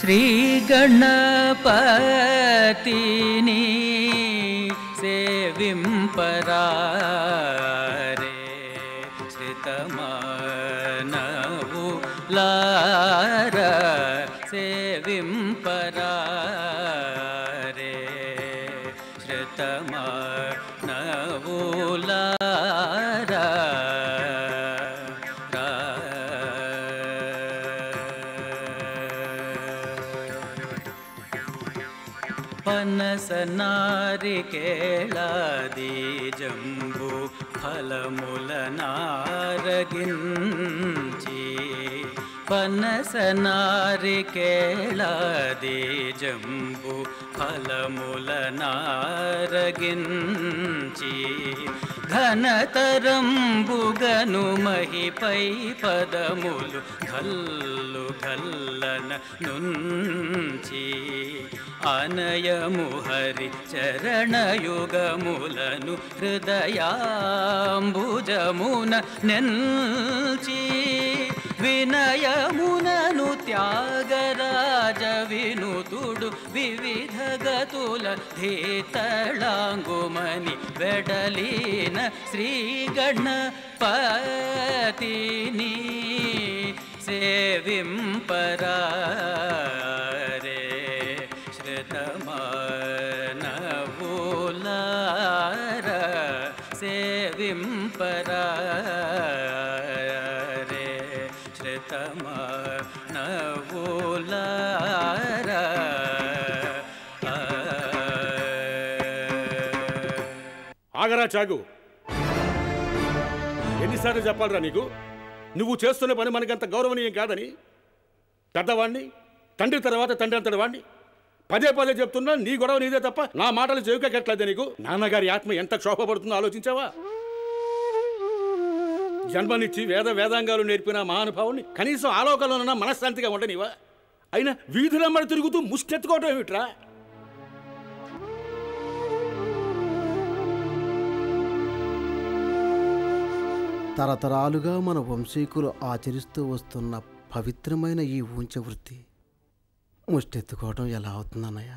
श्रीगणपतिनि सेविं परामनो लारे నారికేళాది జంబు ఫలముల నారగించి పనస నారికేళాది జంబు ఫలముల నారగించి ఘనతరంబుగను మహిపై పదములు గల్లు గల్లన నుంచి అనయము హరి చరణయుగములను హృదయాంబుజమున నెల్చి వినయమునను త్యాగరాజ వినుతుడు వివిధ గతుల ధీతళాంగుమని వెడలీన శ్రీ గణపతిని చాగు. ఎన్నిసార్లు చెప్పాలరా నీకు? నువ్వు చేస్తున్న పని మనకంత గౌరవనీయం కాదని. పెద్దవాణ్ణి తండ్రి తర్వాత తండ్రి అంతటి వాణ్ణి. పదే పదే చెప్తున్నా నీ గొడవ నీదే తప్ప నా మాటలు చెవికెక్కట్లేదు నీకు. నాన్నగారి ఆత్మ ఎంత క్షోభపడుతుందో ఆలోచించావా? జన్మనిచ్చి వేద వేదాంగాలు నేర్పిన మహానుభావుని కనీసం ఆలోకంలోనన్నా మనశ్శాంతిగా ఉండనివా అయినా వీధులమ్మడి తిరుగుతూ ముష్టెత్తుకోవటం ఏమిట్రా? తరతరాలుగా మన వంశీకులు ఆచరిస్తూ వస్తున్న పవిత్రమైన ఈ ఊంచ వృత్తి ముష్టెత్తుకోవడం ఎలా అవుతుందన్నయ్య?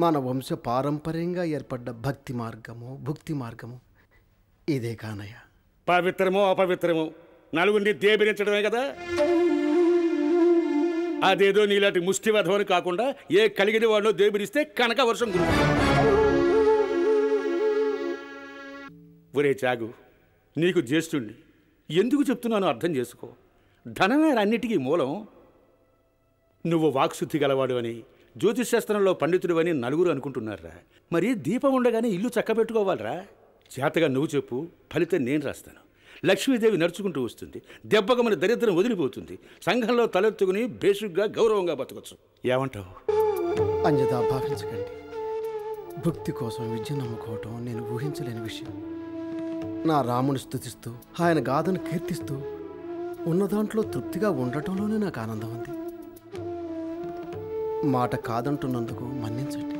మన వంశ పారంపర్యంగా ఏర్పడ్డ భక్తి మార్గము భుక్తి మార్గము ఇదే కానయ్య. పవిత్రమో అపవిత్రమో నలుగురిని దేబిరించడమే కదా? అదేదో నీలాంటి ముష్టి వధవని కాకుండా ఏ కలిగిన వాళ్ళు దేబిరిస్తే కనక వర్షం గురుతుంది ఒరే చాగు నీకు జ్యేష్ఠుణ్ణి. ఎందుకు చెప్తున్నానో అర్థం చేసుకో. ధనమే అన్నిటికీ మూలం నువ్వు వాక్శుద్ధి గలవాడు అని జ్యోతిశాస్త్రంలో పండితుడు అని నలుగురు అనుకుంటున్నారా? మరి దీపం ఉండగానే ఇల్లు చక్కబెట్టుకోవాలరా? చేతగా నువ్వు చెప్పు ఫలితం నేను రాస్తాను. లక్ష్మీదేవి నడుచుకుంటూ వస్తుంది. దెబ్బకమని దరిద్రం వదిలిపోతుంది. సంఘంలో తలెత్తుకుని బేసిక్గా గౌరవంగా బతకచ్చు. ఏమంటావు? అంజదా భావించకండి. భక్తి కోసం విద్య నమ్ముకోవటం నేను ఊహించలేని విషయం. నా రాముని స్థుతిస్తూ ఆయన గాథను కీర్తిస్తూ ఉన్న దాంట్లో తృప్తిగా ఉండటంలోనే నాకు ఆనందం ఉంది. మాట కాదంటున్నందుకు మన్నించండి.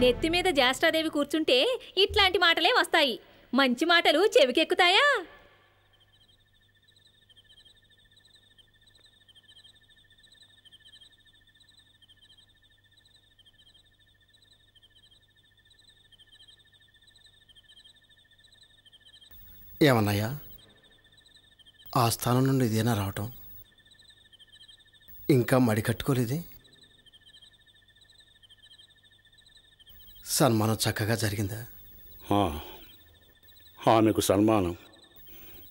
నెత్తి మీద జ్యేష్ఠాదేవి కూర్చుంటే ఇట్లాంటి మాటలే వస్తాయి. మంచి మాటలు చెవికెక్కుతాయా? ఏమన్నాయా ఆ స్థానం నుండి ఇదేనా రావటం? ఇంకా మడి కట్టుకోలేదే? సన్మానం చక్కగా జరిగిందా? ఆమెకు సన్మానం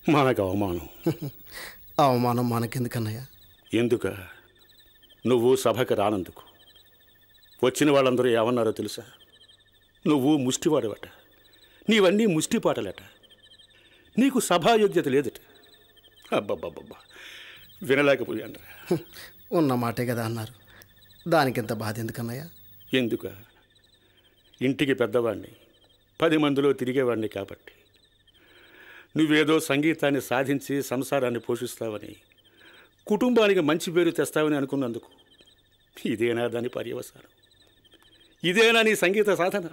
మనకు అవమానం. అవమానం మనకెందుకన్నయ్యా? ఎందుక? నువ్వు సభకు రానందుకు. వచ్చిన వాళ్ళందరూ ఏమన్నారో తెలుసా? నువ్వు ముష్టివాడవట. నీవన్నీ ముష్టి పాటలట. నీకు సభాయోగ్యత లేదట. అబ్బబ్బబ్బబ్బా. వినలేకపోయాను ఉన్న మాటే కదా అన్నారు. దానికింత బాధ ఎందుకన్నయ్యా? ఎందుక? ఇంటికి పెద్దవాణ్ణి పది మందిలో తిరిగేవాడిని కాబట్టి. నువ్వేదో సంగీతాన్ని సాధించి సంసారాన్ని పోషిస్తావని కుటుంబానికి మంచి పేరు తెస్తావని అనుకున్నందుకు ఇదేనా దాని పర్యవసానం? ఇదేనా నీ సంగీత సాధన?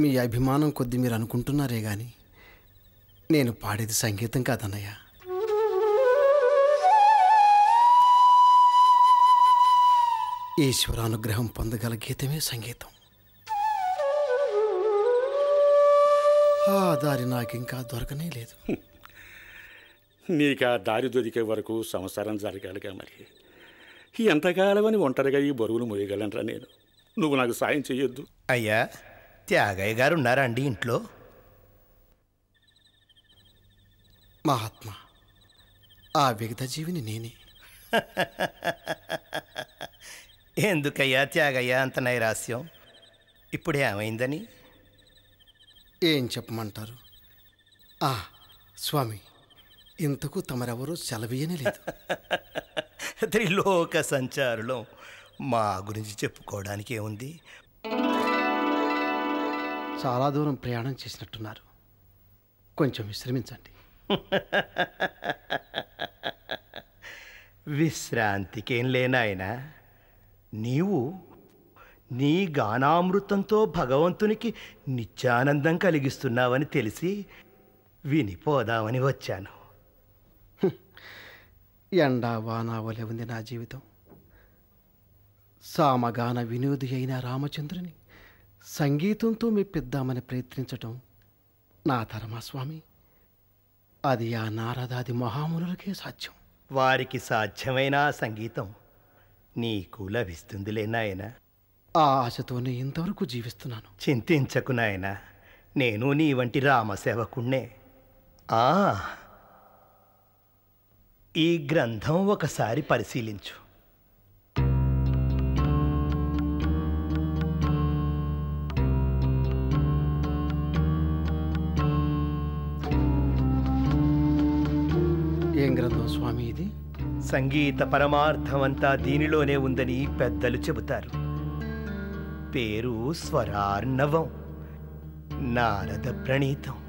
మీ అభిమానం కొద్ది మీరు అనుకుంటున్నారే గాని నేను పాడేది సంగీతం కాదన్నయ్య. ఈశ్వరానుగ్రహం పొందగల గీతమే సంగీతం. ఆ దారి నాకింకా దొరకనే లేదు. నీకు ఆ దారి దొరికే వరకు సంసారం జరగాలిగా మరి. ఎంతకాలమని ఒంటరిగా ఈ బరువులు మోయగలనరా నేను? నువ్వు నాకు సాయం చెయ్యొద్దు. అయ్యా త్యాగయ్య గారు ఉన్నారా అండి ఇంట్లో? మహాత్మా ఆ విగత జీవిని నేనే. ఎందుకయ్యా త్యాగయ్య అంత నైరాస్యం ఇప్పుడు ఏమైందని? ఏం చెప్పమంటారు? ఆ స్వామి ఇంతకు తమరెవరూ సెలవీయనే లేదు. త్రిలోక సంచారులం మా గురించి చెప్పుకోవడానికి ఏముంది? చాలా దూరం ప్రయాణం చేసినట్టున్నారు. కొంచెం విశ్రమించండి. విశ్రాంతికేం లేనాయనా నీవు నీ గానామృతంతో భగవంతునికి నిత్యానందం కలిగిస్తున్నావని తెలిసి వినిపోదామని వచ్చాను. ఎండా వానావలె ఉంది నా జీవితం. సామగాన వినోది అయిన రామచంద్రుని సంగీతంతో మెప్పిద్దామని ప్రయత్నించటం నా ధర్మస్వామి. స్వామి అది ఆ నారదాది మహామునులకే సాధ్యం. వారికి సాధ్యమైన సంగీతం నీకు లభిస్తుందిలే నాయనా. ఆ ఆశతోనే ఇంతవరకు జీవిస్తున్నాను. చింతించకు నాయనా. నేను నీ వంటి రామసేవకుణ్ణే ఆ ఈ గ్రంథం ఒకసారి పరిశీలించు. ఏం గ్రంథం స్వామి ఇది. సంగీత పరమార్థమంతా దీనిలోనే ఉందని పెద్దలు చెబుతారు. పేరు స్వరార్ణవం నారద ప్రణీతం.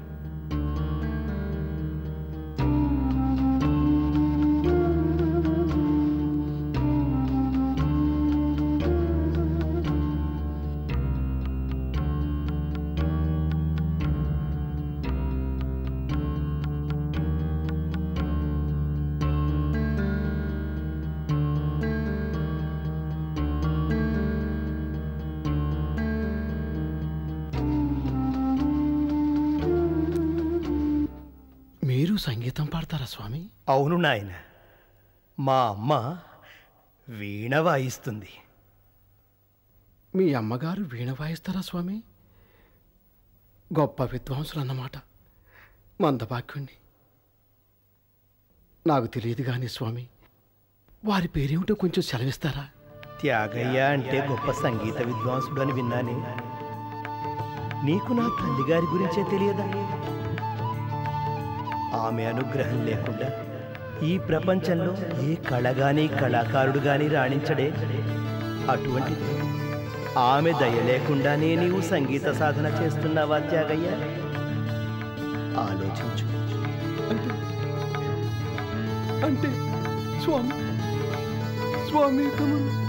అవును నాయన. మా అమ్మ వీణ వాయిస్తుంది. మీ అమ్మగారు వీణ వాయిస్తారా స్వామి? గొప్ప విద్వాంసులు అన్నమాట మందభాగ్యుణ్ణి. నాకు తెలియదు కానీ స్వామి వారి పేరేమిటో కొంచెం సెలవిస్తారా? త్యాగయ్య అంటే గొప్ప సంగీత విద్వాంసుడు అని విన్నానే. నీకు నా తల్లిగారి గురించే తెలియదా? ఆమె అనుగ్రహం లేకుండా ఈ ప్రపంచంలో ఏ కళగాని కళాకారుడు గాని రాణించడే. అటువంటిది ఆమె దయ లేకుండానే నీవు సంగీత సాధన చేస్తున్నావా త్యాగయ్య? ఆలోచించు. అంటే అంటే స్వామి స్వామి తమను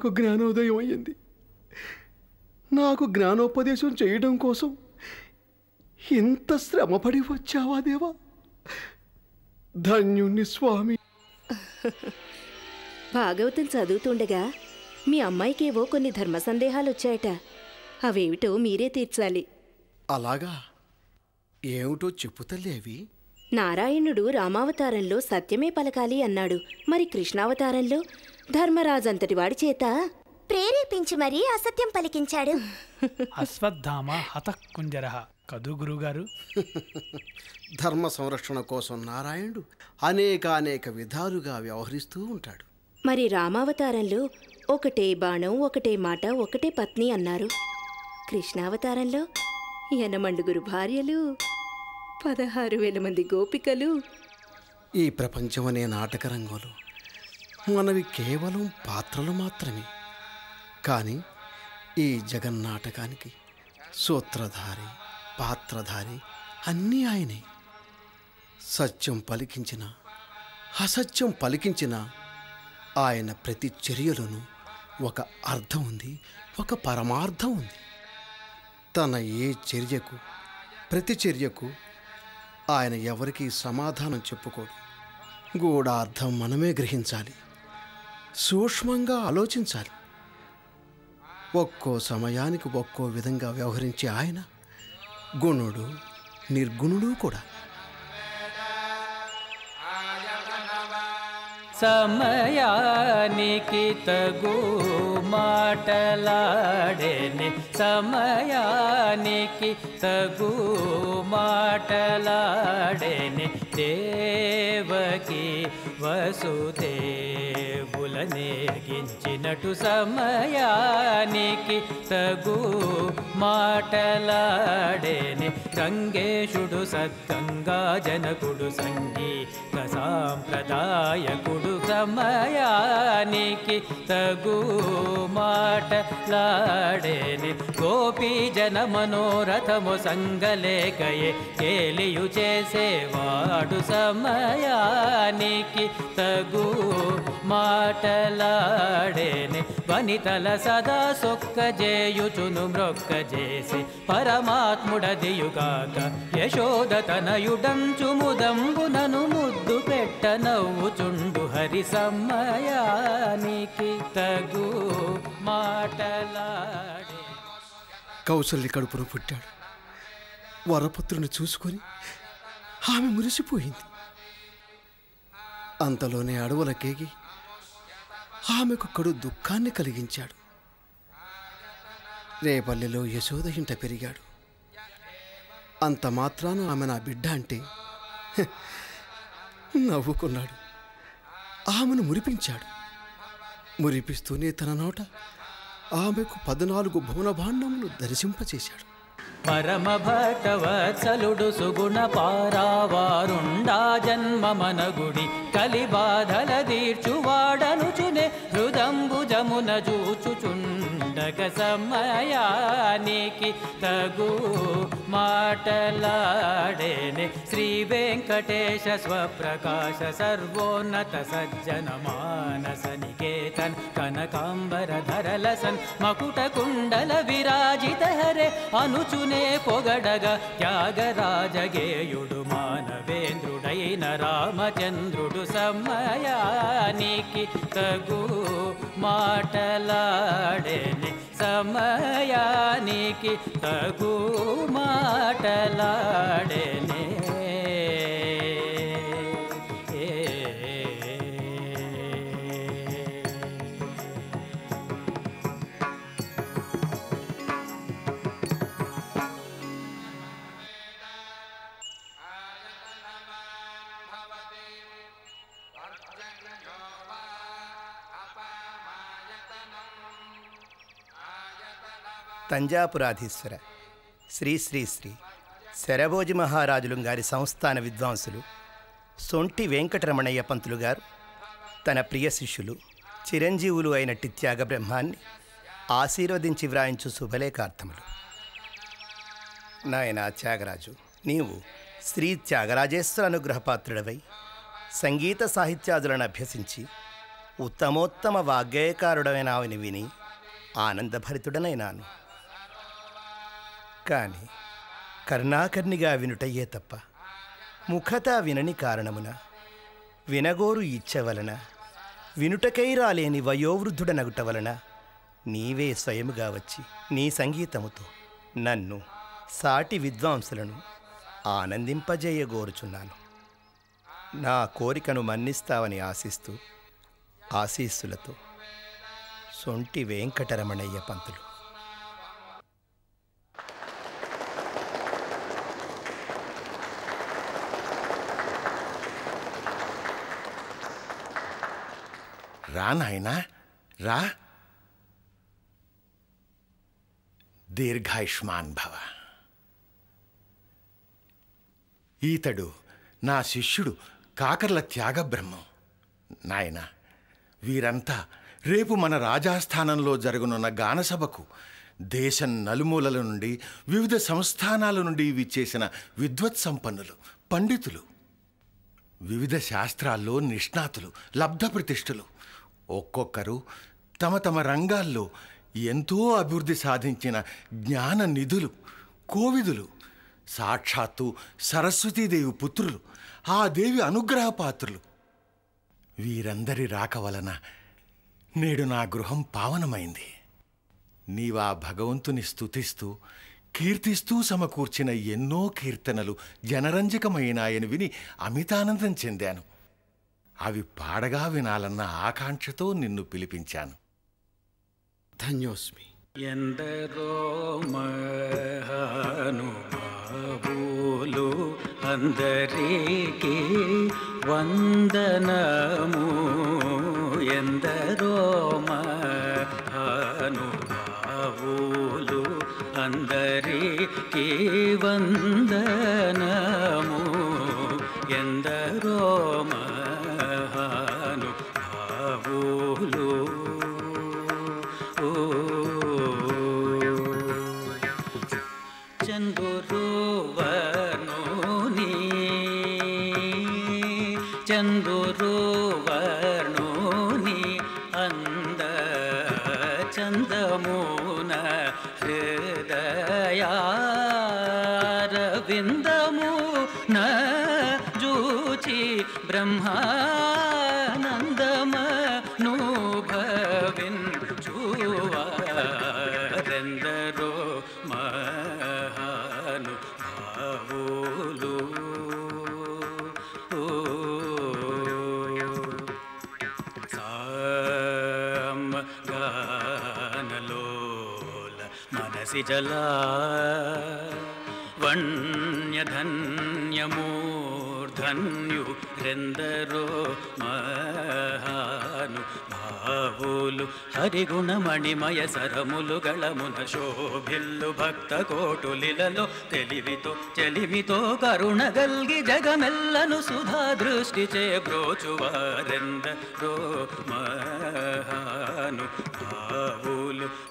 నాకు జ్ఞానోదయం అయ్యింది. నాకు జ్ఞానోపదేశం చేయడం కోసం ఇంత శ్రమపడి వచ్చావా దేవా? ధన్యుణ్ణి స్వామి. భాగవతం చదువుతుండగా మీ అమ్మాయికేవో కొన్ని ధర్మ సందేహాలు వచ్చాయట అవేమిటో మీరే తీర్చాలి. అలాగా? ఏమిటో చెప్పు తల్లి అవి. నారాయణుడు రామావతారంలో సత్యమే పలకాలి అన్నాడు. మరి కృష్ణావతారంలో ధర్మరాజంతటి వాడి చేత. ప్రేరేపించి మరీ అసత్యం పలికించాడు. అశ్వత్థామ హతకుంజర. కదు గురుగారు. ధర్మ సంరక్షణ కోసం నారాయణుడు అనేక అనేక విధాలుగా వ్యవహరిస్తూ ఉంటాడు. మరి రామావతారంలో ఒకటే బాణం ఒకటే మాట ఒకటే పత్ని అన్నారు. కృష్ణావతారంలో యనమండుగురు భార్యలు పదహారు వేల మంది గోపికలు. ఈ ప్రపంచం అనే నాటక రంగంలో మనవి కేవలం పాత్రలు మాత్రమే. కానీ ఈ జగన్నాటకానికి సూత్రధారి పాత్రధారి అన్నీ ఆయనే. సత్యం పలికించిన అసత్యం పలికించిన ఆయన ప్రతి చర్యలోనూ ఒక అర్థం ఉంది ఒక పరమార్థం ఉంది. తన ఏ చర్యకు ప్రతి చర్యకు ఆయన ఎవరికీ సమాధానం చెప్పుకోడు. గూఢార్థం మనమే గ్రహించాలి. సూక్ష్మంగా ఆలోచించాలి. ఒక్కో సమయానికి ఒక్కో విధంగా వ్యవహరించే ఆయన గుణుడు నిర్గుణుడు కూడా. సమయానికి తగు మాటలాడేని. సమయానికి తగు మాటలాడేని. దేవకి వసుదేవ నేర్గించినటు సమయానికి తగు మాటలాడేని గంగేశుడు సద్గంగా జనకుడు సంగీత సాంప్రదాయకుడు సమయానికి తగు మాటలాడేని గోపీ జన మనోరథము సంగలేకయే కేలియు చేసేవాడు సమయానికి తగు మాట మాటలాడేని. వనితల సదా సొక్క జేయుచును మ్రొక్క చేసి పరమాత్ముడదియుగాక. యశోద తనయుడంచు ముదంబునను ముద్దు పెట్ట నవ్వుచుండు హరి సమయానికి తగు మాటలాడే. కౌశల్య కడుపును పుట్టాడు. వరపుత్రుని చూసుకొని ఆమె మురిసిపోయింది. అంతలోనే అడవులకేగి ఆమెకు కడు దుఃఖాన్ని కలిగించాడు. రేపల్లెలో యశోద ఇంట పెరిగాడు. అంత మాత్రాన ఆమె నా బిడ్డ అంటే నవ్వుకున్నాడు. ఆమెను మురిపించాడు. మురిపిస్తూనే తన నోట ఆమెకు పద్నాలుగు భువన భాండములు దర్శింపచేశాడు. పరమ భక్తవత్సలుడు సుగుణ పారావారుండా జన్మ మనగుడి కలి బాధల తీర్చువాడనుచునే హృదంబుజమున జమున సమయానికి తగు మాటలాడేనే శ్రీ వెంకటేశ స్వప్రకాశ సర్వోన్నత సజ్జన మానసనికే నికేతన్ కనకాంబర ధరలసన్ మకుట కుండల విరాజిత హరే అనుచునే పొగడగా త్యాగరాజగేయుడు మానవేంద్రుడైన రామచంద్రుడు సమయానికి తగు మాటలాడేని సమయానికి తగు మాటలాడేనే తంజాపురాధీశ్వర. శ్రీ శ్రీ శ్రీ శరభోజి మహారాజులు గారి సంస్థాన విద్వాంసులు సొంటి వెంకటరమణయ్య పంతులు గారు తన ప్రియ శిష్యులు చిరంజీవులు అయిన టిత్యాగ బ్రహ్మాన్ని ఆశీర్వదించి వ్రాయించు శుభలేఖార్థములు. నాయనా త్యాగరాజు నీవు శ్రీ త్యాగరాజేశ్వర అనుగ్రహపాత్రుడవై సంగీత సాహిత్యాదులను అభ్యసించి ఉత్తమోత్తమ వాగ్గేయకారుడమైనావని విని ఆనందభరితుడనైనాను. కానీ కర్ణాకర్ణిగా వినుటయ్యే తప్ప ముఖత వినని కారణమున వినగోరు ఇచ్చ వలన వినుటకై రాలేని వయోవృద్ధుడనగుట వలన నీవే స్వయముగా వచ్చి నీ సంగీతముతో నన్ను సాటి విద్వాంసులను ఆనందింపజేయగోరుచున్నాను. నా కోరికను మన్నిస్తావని ఆశిస్తూ ఆశీస్సులతో సొంటి వెంకటరమణయ్య పంతులు. రా నాయనా రా. దీర్ఘాయుష్మాన్ భవ. ఈతడు నా శిష్యుడు కాకర్ల త్యాగబ్రహ్మం. నాయన వీరంతా రేపు మన రాజాస్థానంలో జరగనున్న గానసభకు దేశం నలుమూలల నుండి వివిధ సంస్థానాల నుండి విచ్చేసిన విద్వత్ సంపన్నులు పండితులు వివిధ శాస్త్రాల్లో నిష్ణాతులు లబ్ధ ప్రతిష్ఠులు. ఒక్కొక్కరు తమ తమ రంగాల్లో ఎంతో అభివృద్ధి సాధించిన జ్ఞాన నిధులు కోవిదులు. సాక్షాత్తు సరస్వతీదేవి పుత్రులు ఆ దేవి అనుగ్రహ పాత్రులు. వీరందరి రాక వలన నేడు నా గృహం పావనమైంది. నీవా భగవంతుని స్తుతిస్తూ కీర్తిస్తూ సమకూర్చిన ఎన్నో కీర్తనలు జనరంజకమైనాయని విని అమితానందం చెందాను. అవి పాడగా వినాలన్న ఆకాంక్షతో నిన్ను పిలిపించాను. ధన్యోస్మి. ఎందరో మహానుభావులు అందరికీ వందనము. ఎందరో మహానుభావులు అందరికీ వందనము. ఎందరో మహానుభావులు మనసి జలా వణ్యధన్యమూర్ధన్యు రెందరో మహాను భావులు హరిగుణమణిమయ సరములు గళమున శోభిల్లు భక్త కోటులిలలో తెలివితో చెలిమితో కరుణ గల్గి జగమెల్లను సుధా దృష్టి చే బ్రోచువారెందరో మహాను భావులు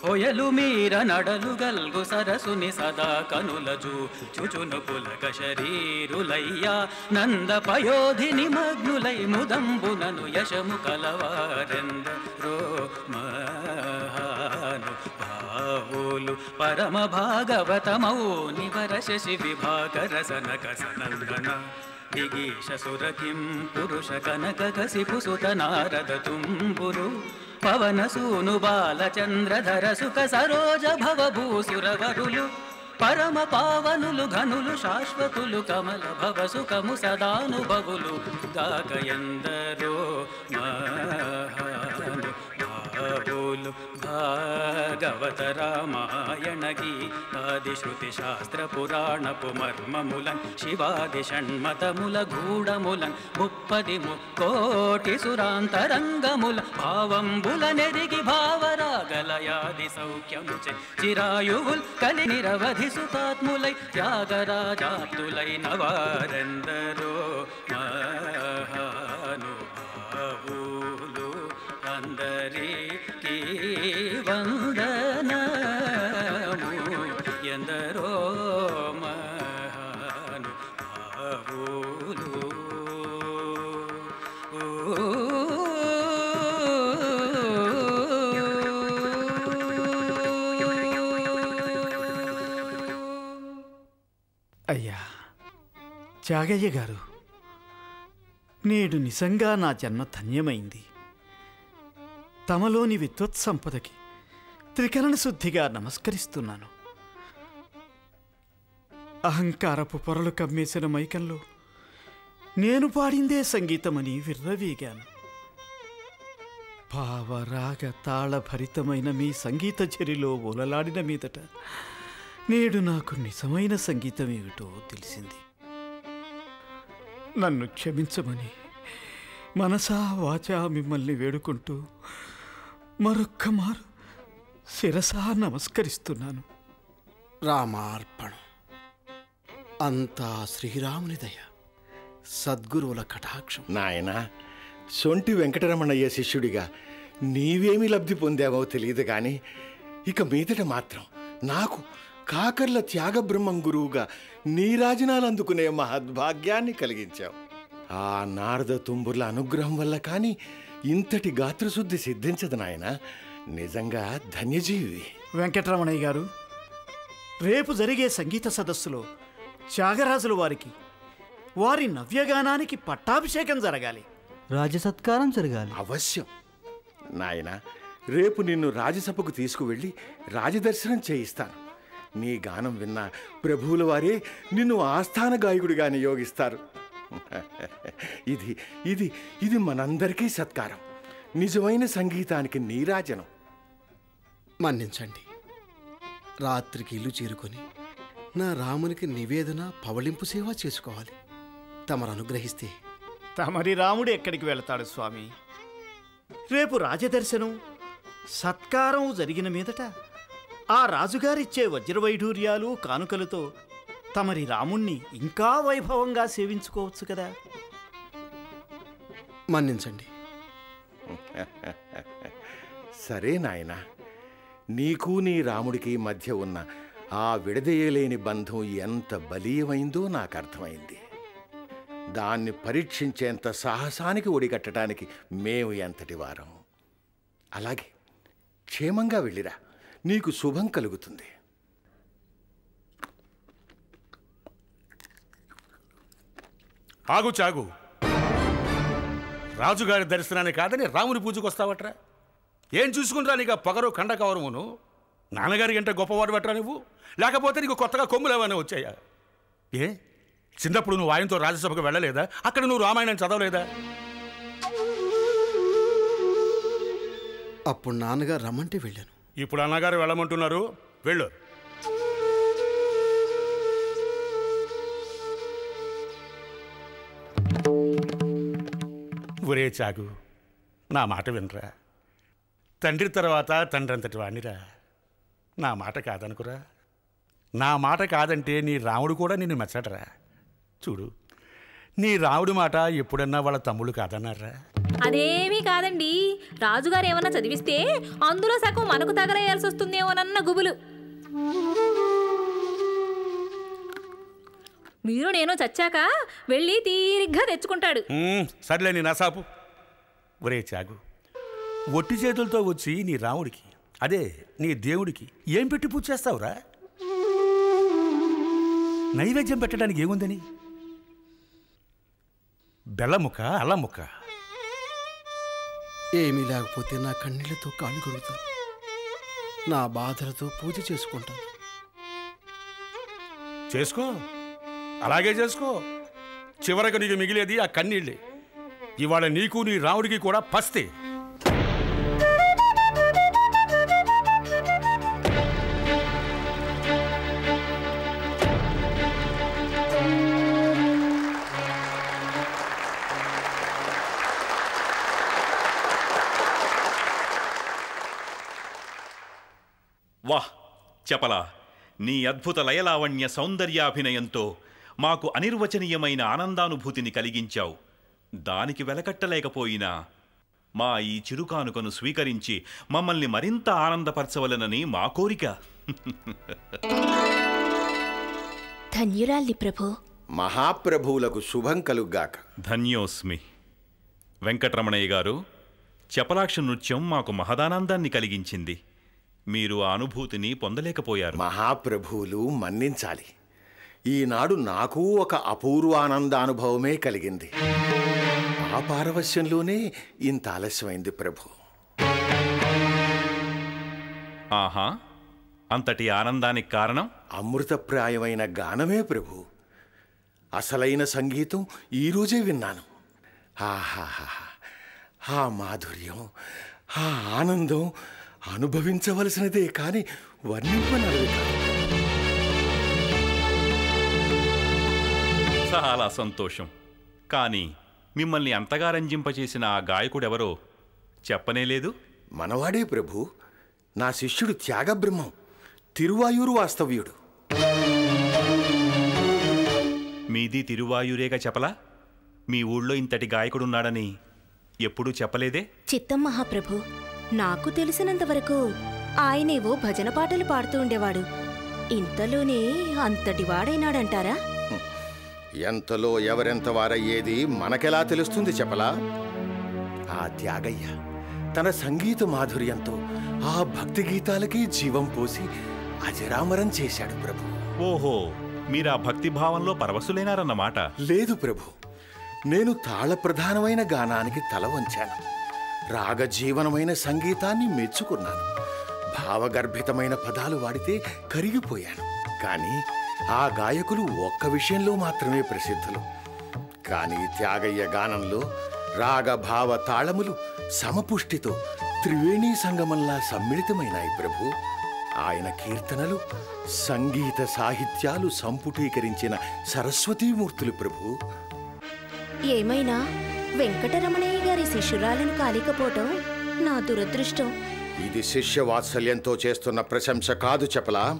ఒయలు మీర నడలు గల్గు సరసుని సదా కనులజు చుచును పులక శరీరులయ్యా నంద పయోధిని మగ్నులై ముదంబునను యశము కలవారెందరో మహాను భావులు పరమ భాగవతమౌ నివర శశి విభాగ రసన కసనందన దిగీష సురకిం పురుష కనక కసిపు సుత నారద తుంబురు. పవన సూను బాలచంద్రధర సుఖ సరోజ భవభూసురవరులు పరమ పావనులు ఘనులు శాశ్వతులు కమల భవ సుఖము సదానుభవులు గాక ఎందరో మహాను భావులు భాగవత రామాయణ గీతాది శృతి శాస్త్ర పురాణపు మర్మములన్ శివాది షణ్మతముల గూఢములన్ ముప్పది ముక్కోటి సురాంతరంగముల భావంబుల నెరిగి భావరాగలయాది సౌఖ్యము చే చిరాయువుల్ కలి నిరవధి సుతాత్ములై త్యాగరాజాప్తులై నవారెందరో మహా త్యాగయ్య గారు నేడు నిజంగా నా జన్మ ధన్యమైంది. తమలోని విద్వత్ సంపదకి త్రికరణ శుద్ధిగా నమస్కరిస్తున్నాను. అహంకారపు పొరలు కమ్మేసిన మైకంలో నేను పాడిందే సంగీతమని విర్రవీగాను. భావరాగ తాళభరితమైన మీ సంగీత చర్యలో ఓలలాడిన మీదట నేడు నాకు నిజమైన సంగీతం ఏమిటో తెలిసింది. నన్ను క్షమించమని మనసా వాచా మిమ్మల్ని వేడుకుంటూ మరొక్క మారు శిరసా నమస్కరిస్తున్నాను. రామార్పణం. అంతా శ్రీరాముని దయ. సద్గురువుల కటాక్షం. నాయనా సొంటి వెంకటరమణయ్య శిష్యుడిగా నీవేమి లబ్ధి పొందావో తెలియదు కానీ ఇక మీదట మాత్రం నాకు కాకర్ల త్యాగబ్రహ్మం గురువుగా నీరాజనాలు అందుకునే మహద్భాగ్యాన్ని కలిగించావు. ఆ నారద తుంబుర్ల అనుగ్రహం వల్ల కానీ ఇంతటి గాత్రశుద్ధి సిద్ధించదు నాయన. నిజంగా ధన్యజీవి. వెంకటరమణయ్య గారు రేపు జరిగే సంగీత సదస్సులో త్యాగరాజుల వారికి వారి నవ్యగానానికి పట్టాభిషేకం జరగాలి. రాజసత్కారం జరగాలి. అవశ్యం. నాయన రేపు నిన్ను రాజసభకు తీసుకువెళ్ళి రాజదర్శనం చేయిస్తాను. నీ గానం విన్న ప్రభువుల వారే నిన్ను ఆస్థాన గాయకుడిగా నియోగిస్తారు. ఇది ఇది ఇది మనందరికీ సత్కారం. నిజమైన సంగీతానికి నీరాజనం. మన్నించండి. రాత్రికి ఇల్లు చేరుకొని నా రామునికి నివేదన పవళింపు సేవ చేసుకోవాలి. తమరు అనుగ్రహిస్తే. తమరి రాముడు ఎక్కడికి వెళతాడు స్వామి? రేపు రాజదర్శనం సత్కారం జరిగిన మీదట ఆ రాజుగారిచ్చే వజ్రవైఢూర్యాలు కానుకలతో తమరి రాముణ్ణి ఇంకా వైభవంగా సేవించుకోవచ్చు కదా? మన్నించండి. సరే నాయనా నీకు నీ రాముడికి మధ్య ఉన్న ఆ విడదీయలేని బంధం ఎంత బలీయమైందో నాకు అర్థమైంది. దాన్ని పరీక్షించేంత సాహసానికి ఒడిగట్టడానికి మేము ఎంతటి వారం. అలాగే క్షేమంగా వెళ్ళిరా. నీకు శుభం కలుగుతుంది. ఆగు చాగు. రాజుగారి దర్శనాన్ని కాదని రాముని పూజకు వస్తావట్రా? ఏం చూసుకుంటా నీకు ఆ పొగరు కండ కవరమును? నాన్నగారికి అంటే గొప్పవాడు బట్రా నువ్వు? లేకపోతే నీకు కొత్తగా కొమ్ములు ఏమైనా వచ్చాయా? ఏ? చిన్నప్పుడు నువ్వు ఆయనతో రాజ్యసభకు వెళ్ళలేదా? అక్కడ నువ్వు రామాయణం చదవలేదా? అప్పుడు నాన్నగారు రమ్మంటే వెళ్ళాను. ఇప్పుడు అన్నగారు వెళ్ళమంటున్నారు. వెళ్ళు. ఒరే చాగు నా మాట వినరా? తండ్రి తర్వాత తండ్రి అంతటి వాణిరా నా మాట కాదనుకురా? నా మాట కాదంటే నీ రాముడు కూడా నిన్ను మెచ్చడరా? చూడు నీ రాముడి మాట ఎప్పుడన్నా వాళ్ళ తమ్ముళ్ళు కాదన్నారా? అదేమీ కాదండి. రాజుగారు ఏమన్నా చదివిస్తే అందులో సగం మనకు తగలేయాల్సి వస్తుందేమోనన్న గుబులు. మీరు నేను చచ్చాక వెళ్ళి తీరిగ్గా తెచ్చుకుంటాడు. సర్లే నీ నసాపు. ఒరే చాగు ఒట్టి చేతులతో వచ్చి నీ రాముడికి అదే నీ దేవుడికి ఏం పెట్టి పూజ చేస్తావురా? నైవేద్యం పెట్టడానికి ఏముందని? బెల్లం ముక్క అల్లం ముక్క ఏమీ లేకపోతే నా కన్నీళ్ళతో కాళ్ళు కొరుకుతాను నా బాధలతో పూజ చేసుకుంటాను. చేసుకో. అలాగే చేసుకో. చివరకు నీకు మిగిలేది ఆ కన్నీళ్ళే. ఇవాళ నీకు నీ రాముడికి కూడా పస్తే. చెప్పలా. నీ అద్భుత లయలావణ్య సౌందర్యాభినయంతో మాకు అనిర్వచనీయమైన ఆనందానుభూతిని కలిగించావు. దానికి వెలకట్టలేకపోయినా మా ఈ చిరుకానుకను స్వీకరించి మమ్మల్ని మరింత ఆనందపరచవలనని మా కోరిక. ధన్యురాల్ని ప్రభు. మహాప్రభువులకు శుభం కలుగ్గాక. ధన్యోస్మి. వెంకటరమణయ్య గారు చపలాక్ష నృత్యం మాకు మహదానందాన్ని కలిగించింది. మీరు ఆ అనుభూతిని పొందలేకపోయారు. మహాప్రభువులు మన్నించాలి. ఈనాడు నాకు ఒక అపూర్వానందానుభవమే కలిగింది. ఆ పారవశ్యంలోనే ఇంత ఆలస్యమైంది ప్రభు. ఆహా అంతటి ఆనందానికి కారణం? అమృతప్రాయమైన గానమే ప్రభు. అసలైన సంగీతం ఈరోజే విన్నాను. ఆహాహా ఆ మాధుర్యం ఆ ఆనందం అనుభవించవలసినదే కానీ వర్ణింపనలేదు చాలా సంతోషం. కానీ మిమ్మల్ని అంతగా రంజింపచేసిన ఆ గాయకుడెవరో చెప్పనేలేదు మనవాడే ప్రభు నా శిష్యుడు త్యాగబ్రహ్మం తిరువాయూరు వాస్తవ్యుడు. మీది తిరువాయూరేగా చెప్పలా? మీ ఊళ్ళో ఇంతటి గాయకుడున్నాడని ఎప్పుడూ చెప్పలేదే? చిత్తం మహాప్రభు నాకు తెలిసినంత వరకు ఆయనేవో భజన పాటలు పాడుతూ ఉండేవాడు. ఇంతలోనే అంతటి వాడైనాడంటారా? ఎంతలో ఎవరెంత వారయ్యేది మనకెలా తెలుస్తుంది చెప్పలా? ఆ త్యాగయ్య తన సంగీత మాధుర్యంతో ఆ భక్తి గీతాలకి జీవం పోసి అజరామరం చేశాడు ప్రభు. ఓహో మీరా భక్తి భావంలో పరవశులేనారన్నమాట. లేదు ప్రభు నేను తాళ ప్రధానమైన గానానికి తల వంచాను. రాగజీవనమైన సంగీతాన్ని మెచ్చుకున్నాను. భావగర్భితమైన పదాలు వాడితే కరిగిపోయాను. కానీ ఆ గాయకులు ఒక్క విషయంలో మాత్రమే ప్రసిద్ధులు. కానీ త్యాగయ్య గానంలో రాగభావ తాళములు సమపుష్టితో త్రివేణీ సంగమంలా సమ్మిళితమైనాయి ప్రభు. ఆయన కీర్తనలు సంగీత సాహిత్యాలు సంపుటీకరించిన సరస్వతీమూర్తులు ప్రభు. ఏమైనా? వెంకటరమణయ్య గారి శిష్యురాలను కాలేకపోవటం నా దురదృష్టం. ఇది శిష్య వాత్సల్యంతో చేస్తున్న ప్రశంస కాదు చెప్పలా?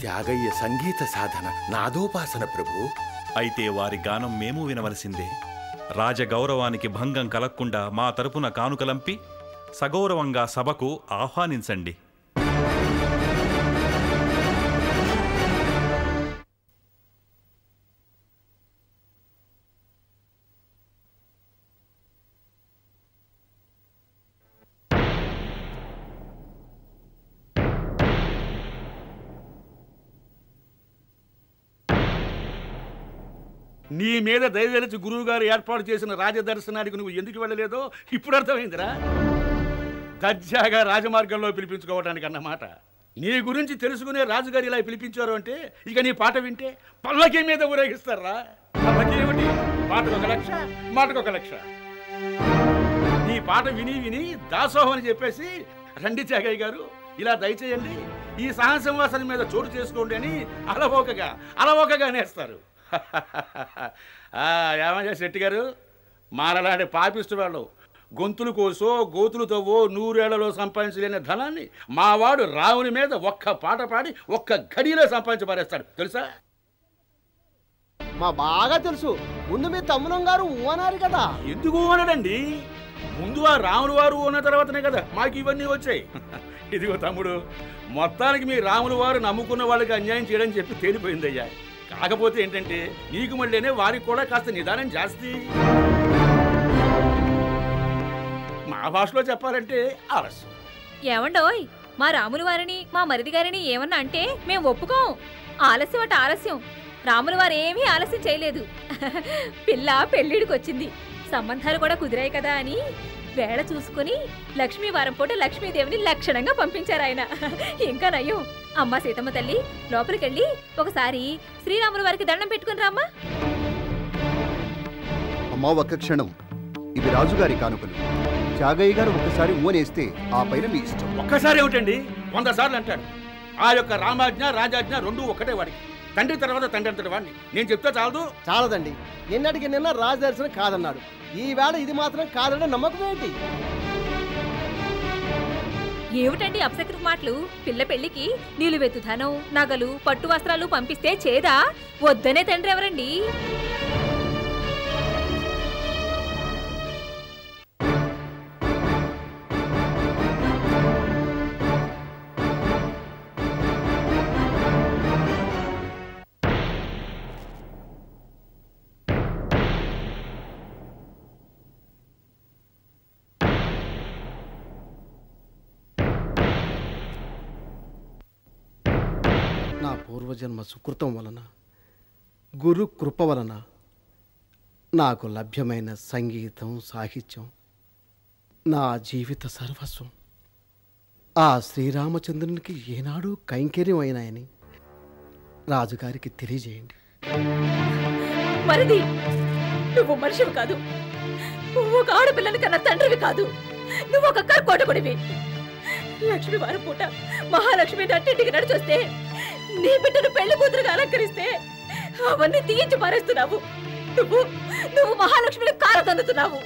త్యాగయ్య సంగీత సాధన నాదోపాసన ప్రభు. అయితే వారి గానం మేము వినవలసిందే. రాజగౌరవానికి భంగం కలగకుండా మా తరపున కానుకలంపి సగౌరవంగా సభకు ఆహ్వానించండి. నీ మీద దయదలిచి గురువు గారు ఏర్పాటు చేసిన రాజదర్శనానికి నువ్వు ఎందుకు వెళ్ళలేదో ఇప్పుడు అర్థమైందిరా. దర్జాగా రాజమార్గంలో పిలిపించుకోవడానికి అన్నమాట. నీ గురించి తెలుసుకునే రాజుగారు ఇలా పిలిపించారు అంటే ఇక నీ పాట వింటే పల్లకి మీద ఊరేగిస్తారా? పల్లకి ఏమిటి? పాటకు ఒక లక్ష మాటకు ఒక లక్ష. నీ పాట విని విని దాసోహం అని చెప్పేసి రండి చాగయ్య గారు ఇలా దయచేయండి. ఈ సాహసింవాసనం మీద చోటు చేసుకోండి అని అలవోకగా అలవోకగా నేస్తారు ఏమయ్యా శెట్టి గారు? మారలాంటి పాపిస్తు వాళ్ళు. గొంతులు కోసో గోతులు తవ్వో నూరేళ్ళలో సంపాదించలేని ధనాన్ని మావాడు రావుని మీద ఒక్క పాట పాడి ఒక్క గడిలో సంపాదించి పారేస్తాడు. తెలుసా? మా బాగా తెలుసు. ముందు మీ తమ్ములం గారు ఊనారు కదా. ఎందుకు అనడండి ముందు ఆ రాములు వారు ఉన్న తర్వాతనే కదా మాకు ఇవన్నీ వచ్చాయి. ఇదిగో తమ్ముడు మొత్తానికి మీ రాములు వారు నమ్ముకున్న వాళ్ళకి అన్యాయం చేయడం చెప్పి తేలిపోయిందయ్యా. కాకపోతే ఏంటంటే నీకు మళ్ళీనే వారికి కూడా కాస్త నిదానం జాస్తి. మా భాషలో చెప్పాలంటే ఆలస్యం ఏమండోయ్ మా రాముల వారిని మా మరిది గారిని ఏమన్నా అంటే మేము ఒప్పుకోం. ఆలస్యం అట ఆలస్యం. రాముల వారు ఏమీ ఆలస్యం చేయలేదు. పిల్ల పెళ్ళిడికి వచ్చింది సంబంధాలు కూడా కుదిరాయి కదా అని వేళ చూసుకొని లక్ష్మీ వారం పూట లక్ష్మీదేవిని లక్షణంగా పంపించారు ఆయన ఇంకా నయ్యం అమ్మ సీతమ్మ తల్లి లోపలికెళ్ళి ఒకసారి శ్రీరాముల వారికి దండం పెట్టుకుని రామ్మా. అమ్మా ఒక్క క్షణం. ఇవి రాజుగారి కానుకలు. త్యాగయ్య గారు ఒకసారి ఊనేస్తే ఆ పైన మీ ఇష్టం. ఒక్కసారి ఏమిటండి? వంద సార్లు అంటాడు ఆ యొక్క రామాజ్ఞ రాజాజ్ఞ రెండు ఒకటే వాడికి. తండ్రి తర్వాత తండ్రి అంతటి వాడిని. నేను చెప్తే చాలదు? చాలదండి. నిన్నటికి నిన్న రాజదర్శనం కాదన్నాడు. ఈ వేళ ఇది మాత్రం కాదన్న నమ్మకం ఏంటి? ఏమిటండి అప్సకృత మాటలు? పిల్ల పెళ్ళికి నిలువెత్తు ధనం నగలు పట్టు వస్త్రాలు పంపిస్తే చేదా? వద్దనే తండ్రి ఎవరండి? పూర్వజన్మ సుకృతం వలన గురు కృప వలన నాకు లభ్యమైన సంగీతం సాహిత్యం నా జీవిత సర్వస్వం. ఆ శ్రీరామచంద్రునికి ఏనాడు కైంకర్యం అయినాయని రాజుగారికి తెలియజేయండి. మరిది నువ్వు మనిషివి కాదు. నువ్వు ఒక ఆడపిల్లని కన్నా తండ్రివి కాదు. నువ్వు ఒక కర్కోటకుడివి. లక్ష్మి వారి పూట మహాలక్ష్మి నట్టింటికి నడిచొస్తే నీ బిడ్డను పెళ్ళి కూతురుగా అలంకరిస్తే అవన్నీ తీయించి పారేస్తున్నావు. నువ్వు నువ్వు మహాలక్ష్మిని కారతందుతున్నావు.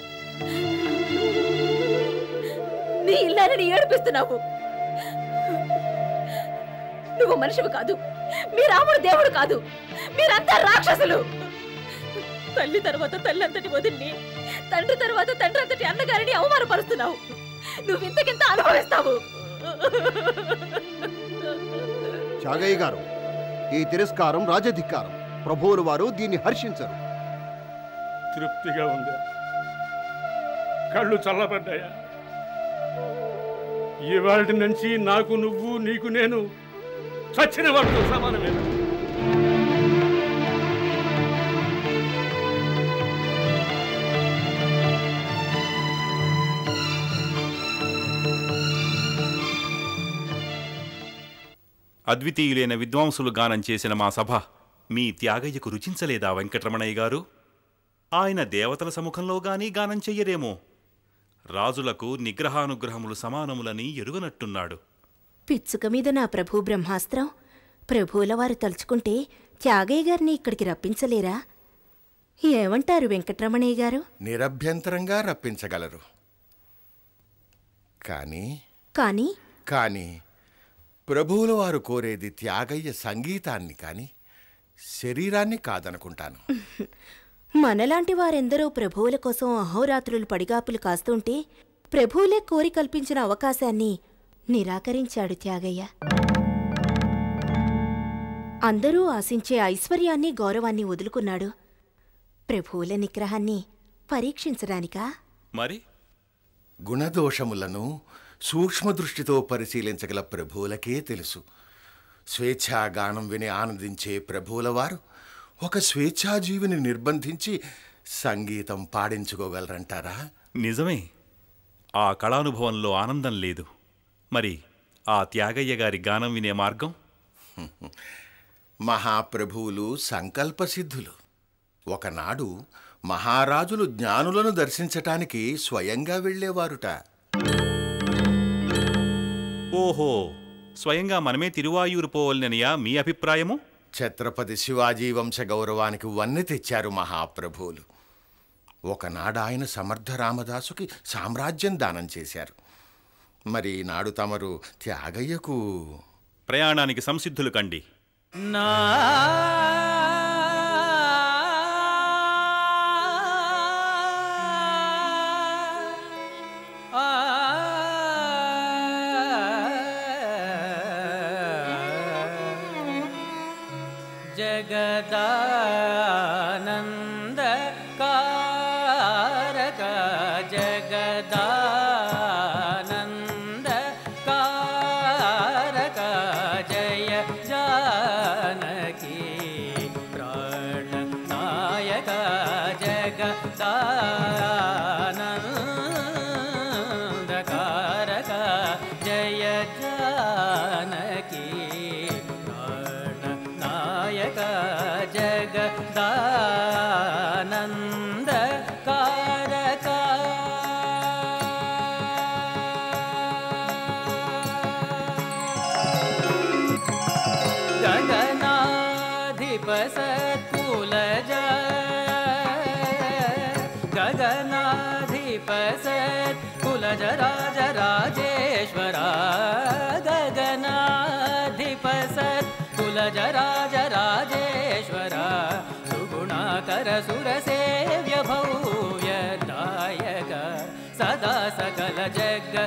నీ ఇల్లాలని ఏడిపిస్తున్నావు. నువ్వు మనిషివి కాదు. మీ రాముడు దేవుడు కాదు. మీరంతా రాక్షసులు. తల్లి తర్వాత తల్లి అంతటి వదిన్ని తండ్రి తర్వాత తండ్రి అంతటి అన్నగారిని అవమానపరుస్తున్నావు. నువ్వు ఇంతకింత అనుభవిస్తావు. చాగయ్య గారు ఈ తిరస్కారం రాజధిక్కారం ప్రభువుల వారు దీన్ని హర్షించరు. తృప్తిగా ఉంది. కళ్ళు చల్లబడ్డాయా? ఇవాటి నుంచి నాకు నువ్వు నీకు నేను చచ్చిన వాడితో సమానమేనా అద్వితీయులైన విద్వాంసులు గానం చేసిన మా సభ మీ త్యాగయ్యకు రుచించలేదా వెంకటరమణయ్య గారు? ఆయన దేవతల సముఖంలో గాని గానం చెయ్యరేమో. రాజులకు నిగ్రహానుగ్రహములు సమానములని ఎరుగనట్టున్నాడు. పిచ్చుక మీద నా ప్రభు బ్రహ్మాస్త్రం. ప్రభువుల వారు తలుచుకుంటే త్యాగయ్య గారిని ఇక్కడికి రప్పించలేరా? ఏమంటారు వెంకట్రమణయ్య గారు? నిరభ్యంతరంగా రప్పించగలరు. కానీ కానీ? కానీ ప్రభువుల వారు కోరేది త్యాగయ్య సంగీతాన్ని కాని శరీరాన్ని కాదనుకుంటాను. మనలాంటి వారెందరో ప్రభువుల కోసం అహోరాత్రులు పడిగాపులు కాస్తుంటే ప్రభువులే కోరి కల్పించిన అవకాశాన్ని నిరాకరించాడు త్యాగయ్య. అందరూ ఆశించే ఐశ్వర్యాన్ని గౌరవాన్ని వదులుకున్నాడు. ప్రభువుల నిగ్రహాన్ని పరీక్షించడానికా? మరి? గుణదోషములను సూక్ష్మదృష్టితో పరిశీలించగల ప్రభువులకే తెలుసు. స్వేచ్ఛాగానం విని ఆనందించే ప్రభువుల వారు ఒక స్వేచ్ఛాజీవిని నిర్బంధించి సంగీతం పాడించుకోగలరంటారా? నిజమే. ఆ కళానుభవంలో ఆనందం లేదు. మరి ఆ త్యాగయ్య గారి గానం వినే మార్గం? మహాప్రభువులు సంకల్పసిద్ధులు. ఒకనాడు మహారాజులు జ్ఞానులను దర్శించటానికి స్వయంగా వెళ్ళేవారుట. ఓహో స్వయంగా మనమే తిరువాయూరు పోవాలననియా మీ అభిప్రాయము? ఛత్రపతి శివాజీ వంశ గౌరవానికి వన్నె తెచ్చారు మహాప్రభువులు. ఒకనాడు ఆయన సమర్థ రామదాసుకి సామ్రాజ్యం దానం చేశారు. మరి నాడు తమరు త్యాగయ్యకు ప్రయాణానికి సంసిద్ధులు కండి. నా ज राज राजेश्वर। सुगुणाकर सुरसेव्य भूयदायक सदा सकल जगदानन्द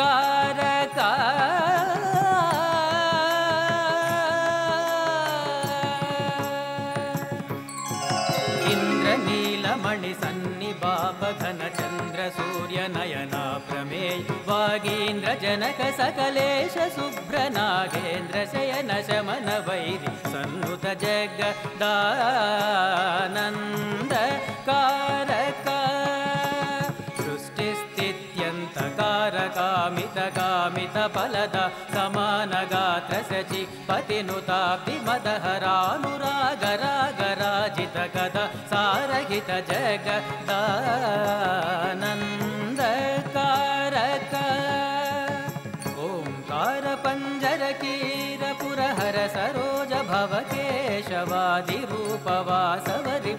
कारका। मणिसन्निपापघनचन्द्र सूर्यनयना भ्रमे वागीन्द्रजनकसकलेश सुभ्रनागेन्द्रशयनशमनवैरिसन्नुत जगदानन्दकारक सृष्टिस्थित्यन्तकारकामितक। मित पलत समानगाथ सचि पतिनुतापि मदहरानुरागरागराजितकथ सारगित जगानन्दकारक सरोज भव केशवादिरूपवासवरि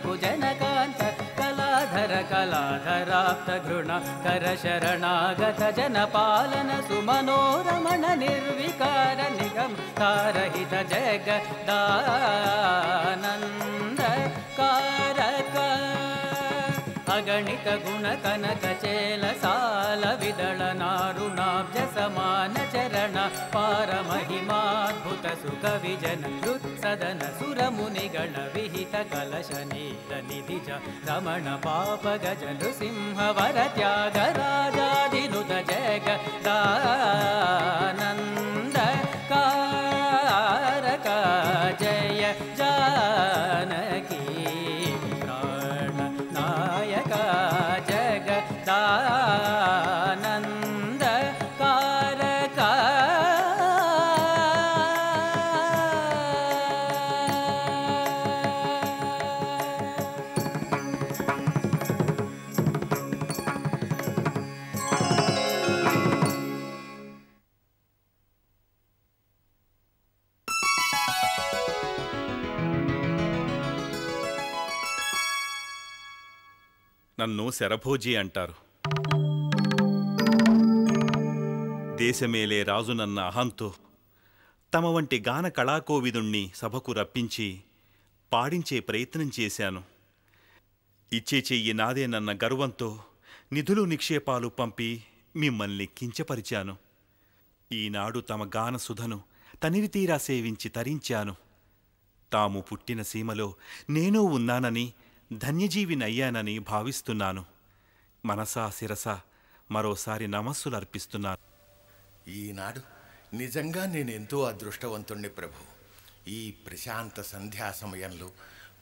करकलाधराप्तघृण धराप्त जनपालन सुमनोरमण निर्विकार निगम तारहित जगदानन्दकार गणितगुणकनकचेलसालविदलनारुणां च समानचरण पारमहिमाद्भुतसुखविजनरुदन सुरमुनिगणविहितकलशनीतनिधिज रमण पापगज नृसिंहवरत्यागराजाधिनुत जयगा నన్ను శరభోజీ అంటారు. దేశమేలే రాజునన్న అహంతో తమ వంటి గాన కళాకోవిదుణ్ణి సభకు రప్పించి పాడించే ప్రయత్నం చేశాను. ఇచ్చే చెయ్యి నాదేనన్న గర్వంతో నిధులు నిక్షేపాలు పంపి మిమ్మల్ని కించపరిచాను. ఈనాడు తమ గాన సుధను తనివి తీరా సేవించి తరించాను. తాము పుట్టిన సీమలో నేను ఉన్నానని ధన్యజీవినయ్యానని భావిస్తున్నాను. మనసా శిరస మరోసారి నమస్సులు అర్పిస్తున్నాను ఈనాడు నిజంగా నేను ఎంతో అదృష్టవంతుణ్ణి ప్రభు. ఈ ప్రశాంత సంధ్యా సమయంలో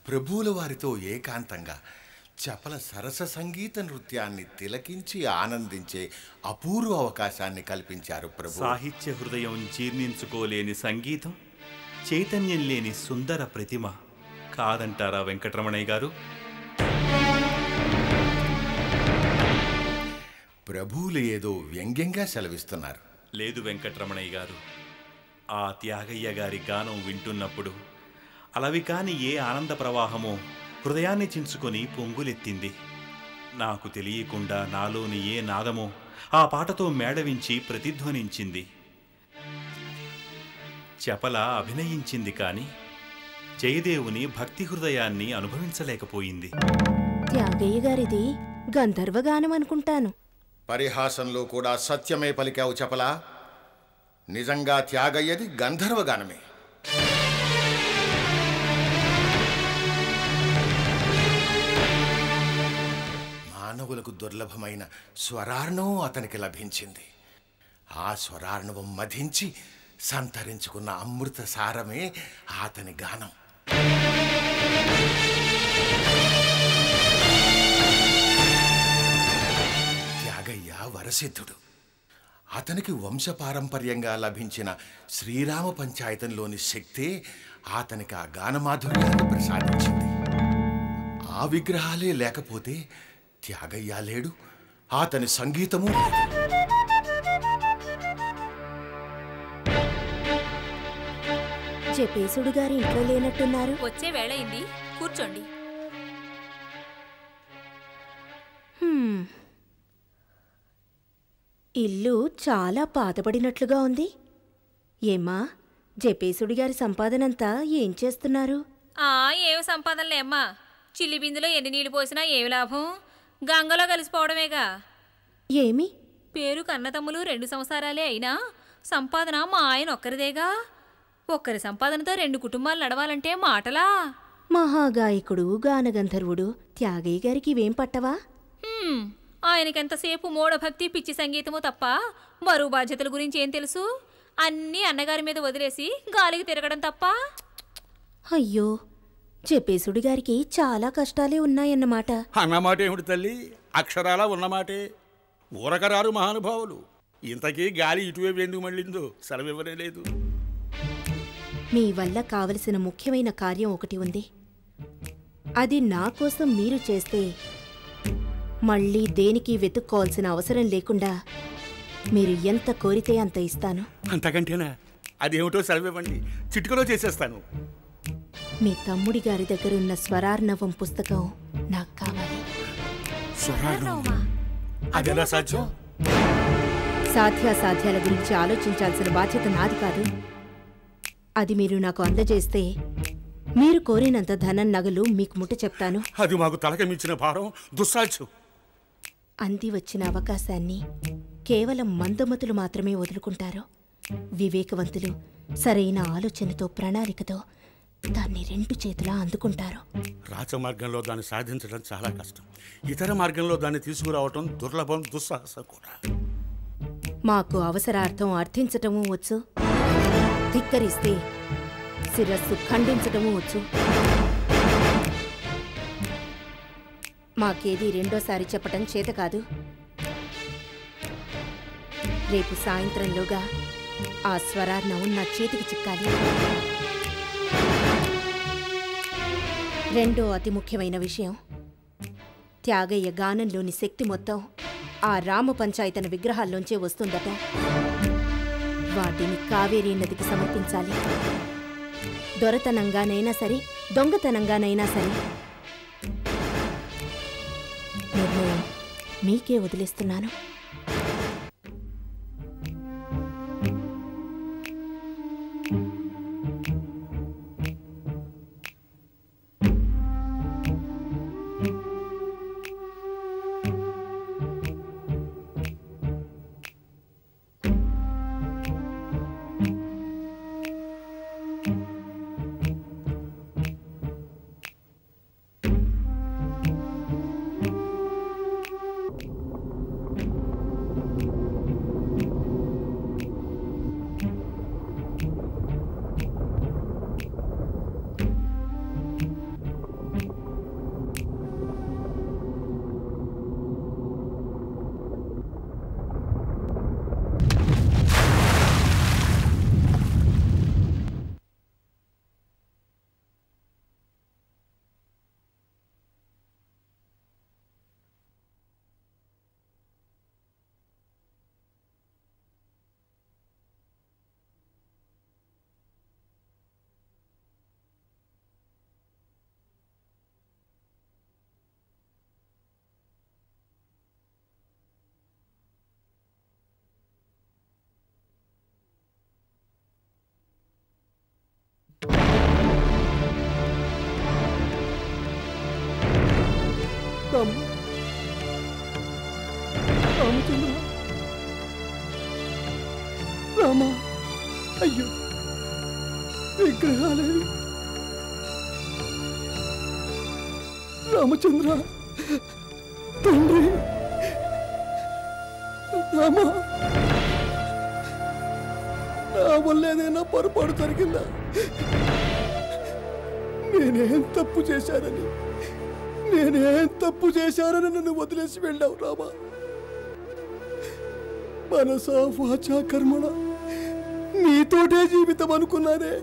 ప్రభువుల వారితో ఏకాంతంగా చపల సరస సంగీత నృత్యాన్ని తిలకించి ఆనందించే అపూర్వ అవకాశాన్ని కల్పించారు ప్రభు. సాహిత్య హృదయం జీర్ణించుకోలేని సంగీతం చైతన్యం లేని సుందర ప్రతిమ కాదంటారా వెంకటరమణయ్య గారు? ప్రభువులు ఏదో వ్యంగ్యంగా సెలవిస్తున్నారు. లేదు వెంకటరమణయ్య గారు ఆ త్యాగయ్య గారి గానం వింటున్నప్పుడు అలవి కాని ఏ ఆనంద ప్రవాహమో హృదయాన్ని చించుకొని పొంగులెత్తింది. నాకు తెలియకుండా నాలోని ఏ నాదమో ఆ పాటతో మేడవించి ప్రతిధ్వనించింది. చపల అభినయించింది కాని జయదేవుని భక్తి హృదయాన్ని అనుభవించలేకపోయింది. త్యాగయ్య గారిది గంధర్వగానం అనుకుంటాను పరిహాసంలో కూడా సత్యమే పలికావు చెప్పలా నిజంగా త్యాగయ్యది గంధర్వగానమే. మానవులకు దుర్లభమైన స్వరార్ణవం అతనికి లభించింది. ఆ స్వరార్ణవం మధించి సంతరించుకున్న అమృత సారమే అతని గానం. త్యాగయ్య వరసిద్ధుడు. అతనికి వంశపారంపర్యంగా లభించిన శ్రీరామ పంచాయతంలోని శక్తే అతనికి ఆ గానమాధుర్యాన్ని ప్రసాదించింది. ఆ విగ్రహాలే లేకపోతే త్యాగయ్య లేడు అతని సంగీతము లేదు. జపేశుడు గారి ఇంట్లో లేనట్టున్నారు. వచ్చే వేళ అయింది. కూర్చోండి. హ్మ్. ఇల్లు చాలా పాతబడినట్లుగా ఉంది. ఏమ్మా జపేశుడి గారి సంపాదనంతా ఏం చేస్తున్నారు? ఆ ఏం సంపాదనలే అమ్మా. చిల్లి బిందులో ఎన్ని నీళ్ళు పోసినా ఏమి లాభం? గంగలో కలిసిపోవడమేగా. ఏమి? పేరు కన్నతమ్ములు రెండు సంవత్సరాలే అయినా సంపాదన మా ఆయన ఒక్కరిదేగా. ఒక్కరి సంపాదనతో రెండు కుటుంబాలు నడవాలంటే మాటలా? మహాగాయకుడు గానగంధర్వుడు త్యాగయ్య గారికి ఇవేం పట్టవా? ఆయనకెంతసేపు మూఢభక్తి పిచ్చి సంగీతము తప్ప బరువు బాధ్యతల గురించి ఏం తెలుసు? అన్నీ అన్నగారి మీద వదిలేసి గాలికి తిరగడం తప్ప? అయ్యో జపేశుడి గారికి చాలా కష్టాలే ఉన్నాయన్నమాట. అన్నమాట ఏమిటి తల్లి? అక్షరాల ఉన్నమాటే. ఊరకరారు మహానుభావులు. ఇంతకీ గాలి ఇటువైపు ఎందుకు మళ్ళిందో సెలవివ్వనే లేదు. మీ వల్ల కావలసిన ముఖ్యమైన కార్యం ఒకటి ఉంది. అది నా కోసం మీరు చేస్తే మళ్ళీ దేనికి వెతుక్కోవాల్సిన అవసరం లేకుండా మీరు ఎంత కోరితే అంత ఇస్తాను. అంతకంటేనా? అదేమిటో సెలవివ్వండి. చిటికలో చేసేస్తాను. మీ తమ్ముడి గారి దగ్గరున్న స్వరార్ణవం పుస్తకం నాకు కావాలి. స్వరార్ణవమా? అదెలా సాధ్యం? సాధ్యాసాధ్యాల గురించి ఆలోచించాల్సిన బాధ్యత నాది కాదు. అది మీరు నాకు అందజేస్తే మీరు కోరినంత ధనం నగలు మీకు ముట్ట చెప్తాను అది మాకు తలక మించిన భారం దుస్సాధ్యం. అంది వచ్చిన అవకాశాన్ని కేవలం మందమతులు మాత్రమే వదులుకుంటారు? వివేకవంతులు సరైన ఆలోచనతో ప్రణాళికతో దాన్ని రెండు చేతులా అందుకుంటారు? రాజమార్గంలో దాన్ని సాధించడం చాలా కష్టం. ఇతర మార్గంలో దాన్ని తీసుకురావటం దుర్లభం దుస్సాహసం కూడా. మాకు అవసరార్థం అర్థించటమూ వచ్చు. ధిక్కరిస్తే శిరస్సు ఖండించటమూ వచ్చు. మాకేది రెండోసారి చెప్పటం చేత కాదు. రేపు సాయంత్రంలోగా ఆ స్వరార్ణం నా చేతికి చిక్కాలి. రెండో అతి ముఖ్యమైన విషయం త్యాగయ్య గానంలోని శక్తి మొత్తం ఆ రామ పంచాయతన విగ్రహాల్లోంచే వస్తుందట. వాటిని కావేరీ నదికి సమర్పించాలి. దొరతనంగానైనా సరే దొంగతనంగానైనా సరే నిర్ణయం మీకే వదిలేస్తున్నాను. రాలేదు రామచంద్ర తండ్రి రామ నా వల్ల ఏదైనా పొరపాటు జరిగిందా? నేనేం తప్పు చేశానని నేనేం తప్పు చేశానని నన్ను వదిలేసి వెళ్ళావు రామా. మనసా వాచా కర్మణ నీతోటే జీవితం అనుకున్నానే.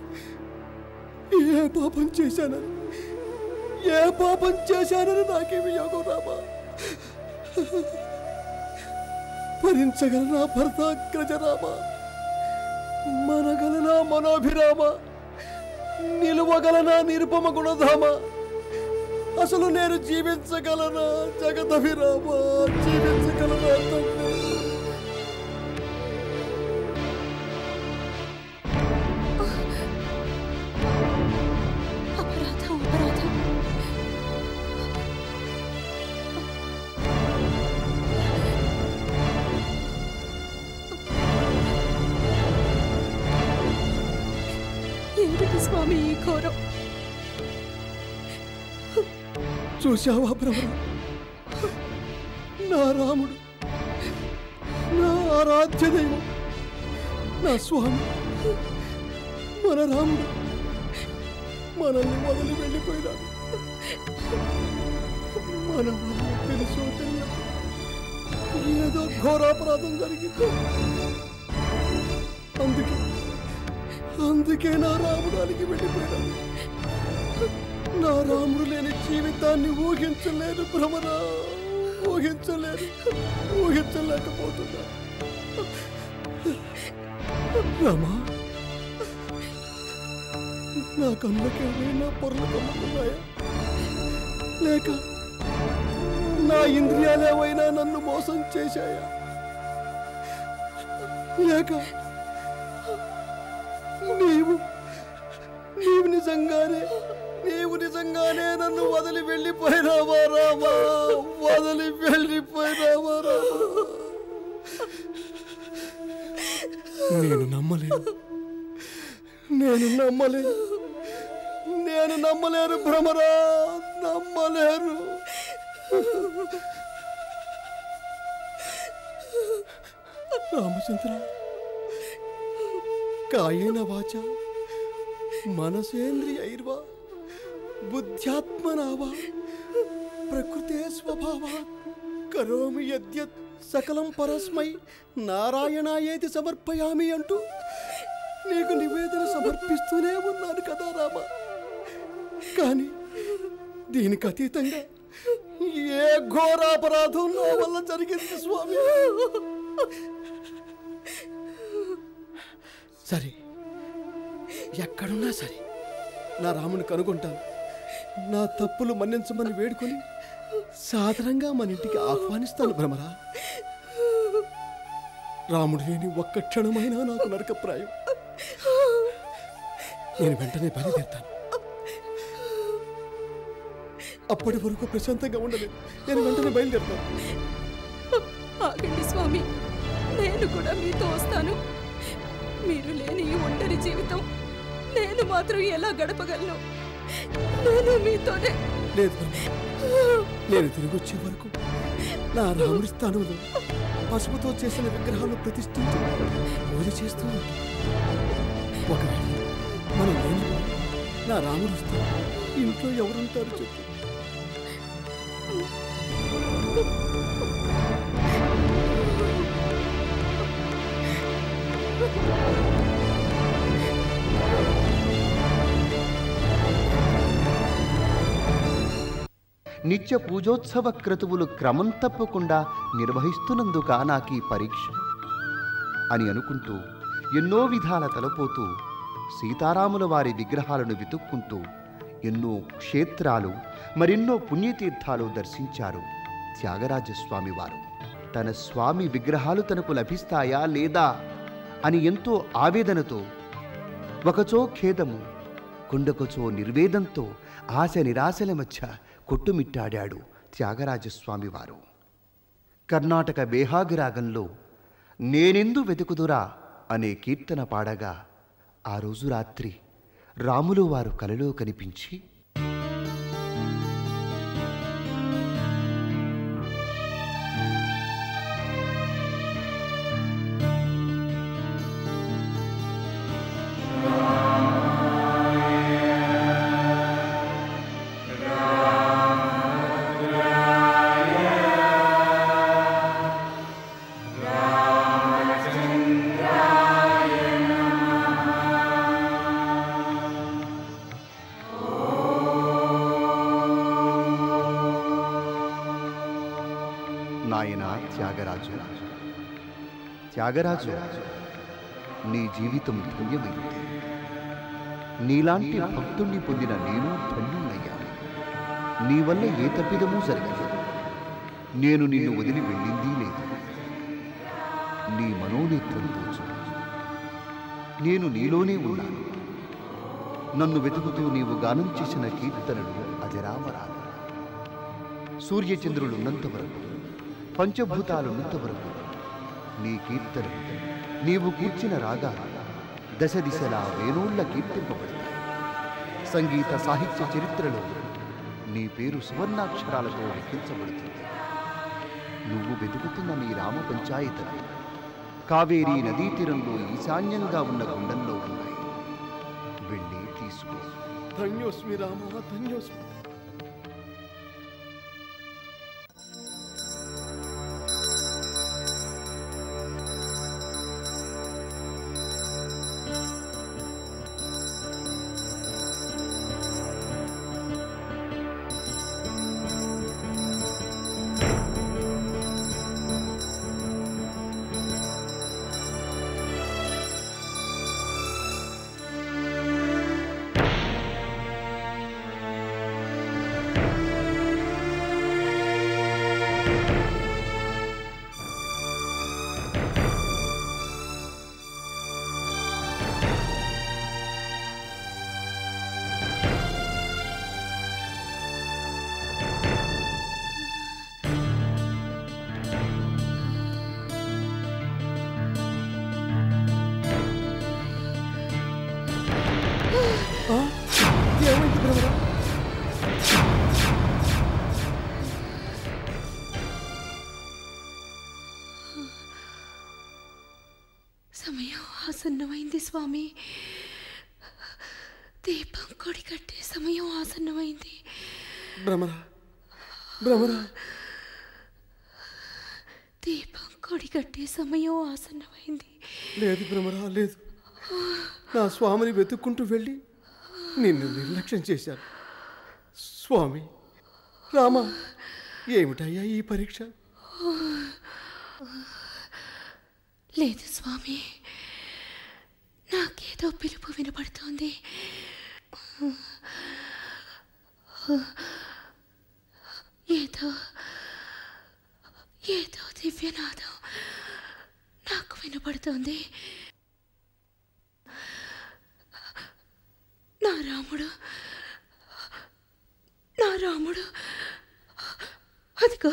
ఏ పాపం చేశానని? ఏ పాపం చేశానని నాకేమి యోగం రామా? భరించగలనా భర్తాగ్రజ మనగల నా మనోభిరామ? నిలువగలనా నిరుపమ గుణధామ? అసలు నేను జీవించగలనా జగదభిరామ? జీవించగలనా చూశావా భ్రమరం నా రాముడు నా ఆరాధ్య దైవం నా స్వామి మన రాముడు మనల్ని వదిలి వెళ్ళిపోయినాడు. మన వల్ల తెలుసో తెలియదు ఏదో ఘోరాపరాధం జరిగింది. అందుకే అందుకే నా రాముడు అలిగి వెళ్ళిపోయినాడు. నా రాముడు లేని జీవితాన్ని ఊహించలేను భ్రమరా. ఊహించలేను ఊహించలేకపోతున్నా. రామా నా కళ్ళకి ఏమైనా పొరలు కమ్ముకున్నాయా లేక నా ఇంద్రియాలేవైనా నన్ను మోసం చేశాయా? లేక నీవు నీవు నిజంగానే నీవు నిజంగానే నన్ను వదిలి వెళ్ళిపోయినావా రామా? వదిలి వెళ్ళిపోయినావా రామా? నేను నమ్మలేను. నేను నమ్మలేను. నేను నమ్మలేను భ్రమరా. నమ్మలేను. రామచంద్ర కాయేన వాచ మనసేంద్రియైర్వా బుద్ధ్యాత్మనావా? ప్రకృతే స్వభావాత్ కరోమి యద్యత్ సకలం పరస్మై నారాయణాయేది సమర్పయామి అంటూ నీకు నివేదన సమర్పిస్తూనే ఉన్నాను కదా రామ. కానీ దీనికి అతీతంగా ఏ ఘోరాపరాధం నా వల్ల జరిగింది స్వామి? సరే ఎక్కడున్నా సరే నా రాముని కనుగొంటాను. నా తప్పులు మన్నించమని వేడుకొని సాధారణంగా మన ఇంటికి ఆహ్వానిస్తాను భ్రమరా. రాముడు లేని ఒక్క క్షణమైనా నాకు నరకప్రాయం. నేను వెంటనే బయలుదేరుతాను. అప్పటి వరకు ప్రశాంతంగా ఉండలేదు. నేను వెంటనే బయలుదేరుతాను. ఆగండి స్వామి నేను కూడా మీతో వస్తాను. మీరు లేని ఈ ఒంటరి జీవితం నేను మాత్రం ఎలా గడపగలను? నేను మీతోనే లేదు నేను తిరిగి వచ్చే వరకు నా రాముడి స్థానంలో పసుపుతో చేసిన విగ్రహాలు ప్రతిష్ఠించి పూజ చేస్తూ ఉంటాను. ఒకవేళ మనం లేని నా రాముడు వస్తే ఇంట్లో ఎవరుంటారు చెప్పు. నిత్య పూజోత్సవ క్రతువులు క్రమం తప్పకుండా నిర్వహిస్తున్నందుక నాకీ పరీక్ష అని అనుకుంటూ ఎన్నో విధాల తలపోతూ సీతారాముల వారి విగ్రహాలను వెతుక్కుంటూ ఎన్నో క్షేత్రాలు మరెన్నో పుణ్యతీర్థాలు దర్శించారు త్యాగరాజస్వామి వారు. తన స్వామి విగ్రహాలు తనకు లభిస్తాయా లేదా అని ఎంతో ఆవేదనతో ఒకచో ఖేదము కుండకొచో నిర్వేదంతో ఆశ నిరాశల మధ్య కొట్టుమిట్టాడాడు త్యాగరాజస్వామి వారు. కర్ణాటక బేహాగిరాగంలో నేనెందు వెతుకుదురా అనే కీర్తన పాడగా ఆ రోజు రాత్రి రాములు వారు కలలో కనిపించి త్యాగరాజు నీ జీవితం ధన్యమైంది. నీలాంటి భక్తుణ్ణి పొందిన నేను ధన్యున్నయ్యాను నీ వల్ల ఏ తప్పిదమూ జరగలేదు. నేను నిన్ను వదిలి వెళ్ళింది లేదు. నీ మనోనేత్రంతో చూడు నేను నీలోనే ఉన్నాను. నన్ను వెతుకుతూ నీవు గానం చేసిన కీర్తనలు అజరామరాలు. సూర్యచంద్రులున్నంత వరకు పంచభూతాలున్నంత వరకు నీ కీర్తన నీవు కూర్చిన రాగా దశ దిశలా వేణోళ్ళ కీర్తింపబడతాయి. సంగీత సాహిత్య చరిత్రలో నీ పేరు సువర్ణాక్షరాలతో లిఖించబడుతుంది నువ్వు వెతుకుతున్న నీ రామ పంచాయతలు కావేరీ నదీ తీరంలో ఈశాన్యంగా ఉన్న గుండంలో ఉన్నాయి. వెళ్ళి తీసుకో. ధన్యోస్మి రామ ధన్యోస్మి. ఆసన్నమైంది స్వామి. దీపం కొడి కట్టే సమయం ఆసన్నమైంది. భ్రమరా భ్రమరా. దీపం కొడి కట్టే సమయం ఆసన్నమైంది. లేదు భ్రమరా లేదు. నా స్వామిని వెతుక్కుంటూ వెళ్ళి నిన్ను నిర్లక్ష్యం చేశాను. స్వామి రామా ఏమిటయ్యా ఈ పరీక్ష? లేదు స్వామి. నాకేదో పిలుపు వినపడుతోంది. ఏదో ఏదో దివ్యనాథం నాకు వినపడుతోంది. నా రాముడు నా రాముడు అదిగో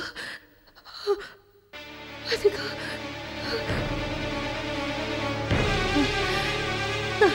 అదిగో నా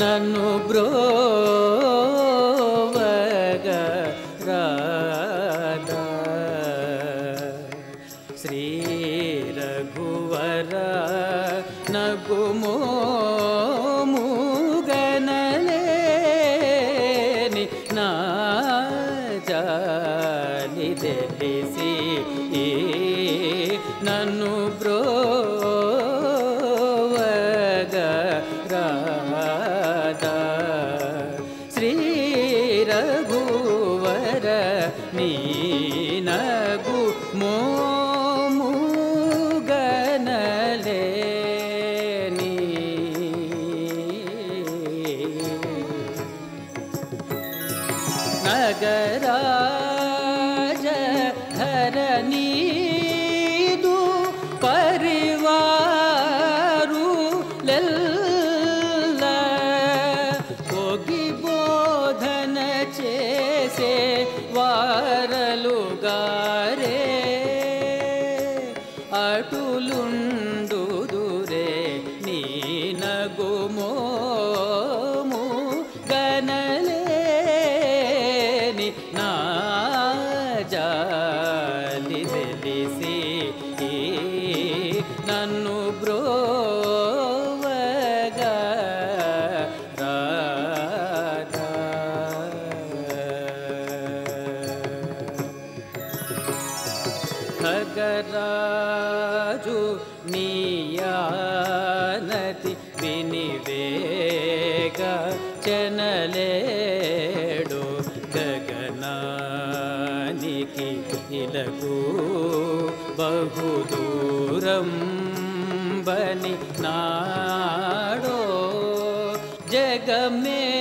నన్ను బ్రోవగ बहुदूरम् बिनाडो जगमे